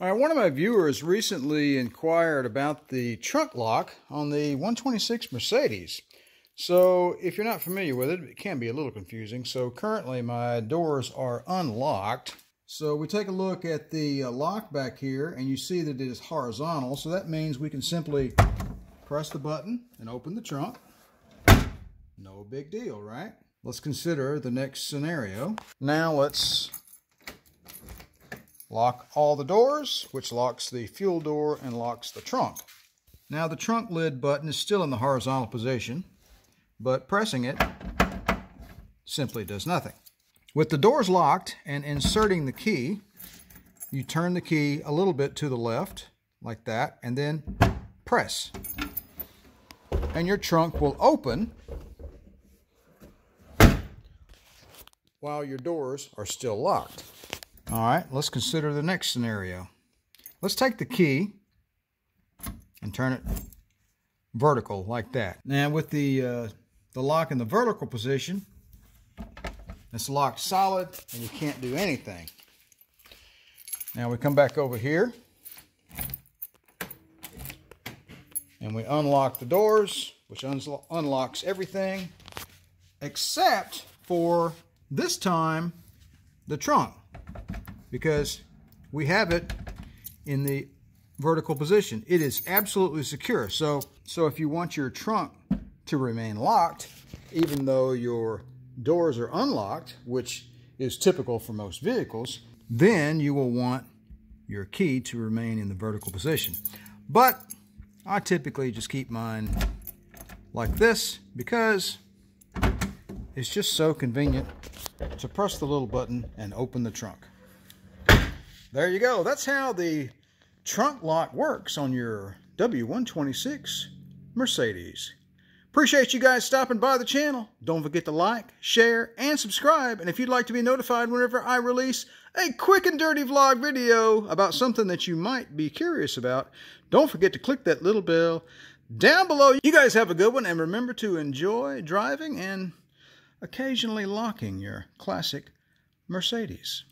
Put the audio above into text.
All right, one of my viewers recently inquired about the trunk lock on the 126 Mercedes. So if you're not familiar with it, it can be a little confusing. So currently my doors are unlocked. So we take a look at the uh, lock back here and you see that it is horizontal. So that means we can simply press the button and open the trunk. No big deal, right? Let's consider the next scenario. Now let's Lock all the doors, which locks the fuel door and locks the trunk. Now the trunk lid button is still in the horizontal position, but pressing it simply does nothing. With the doors locked and inserting the key, you turn the key a little bit to the left, like that, and then press. And your trunk will open while your doors are still locked. All right, let's consider the next scenario. Let's take the key and turn it vertical like that. Now with the, uh, the lock in the vertical position, it's locked solid and you can't do anything. Now we come back over here and we unlock the doors, which unlocks everything except for this time the trunk because we have it in the vertical position. It is absolutely secure. So, so if you want your trunk to remain locked, even though your doors are unlocked, which is typical for most vehicles, then you will want your key to remain in the vertical position. But I typically just keep mine like this because it's just so convenient to press the little button and open the trunk. There you go. That's how the trunk lock works on your W126 Mercedes. Appreciate you guys stopping by the channel. Don't forget to like, share, and subscribe. And if you'd like to be notified whenever I release a quick and dirty vlog video about something that you might be curious about, don't forget to click that little bell down below. You guys have a good one, and remember to enjoy driving and occasionally locking your classic Mercedes.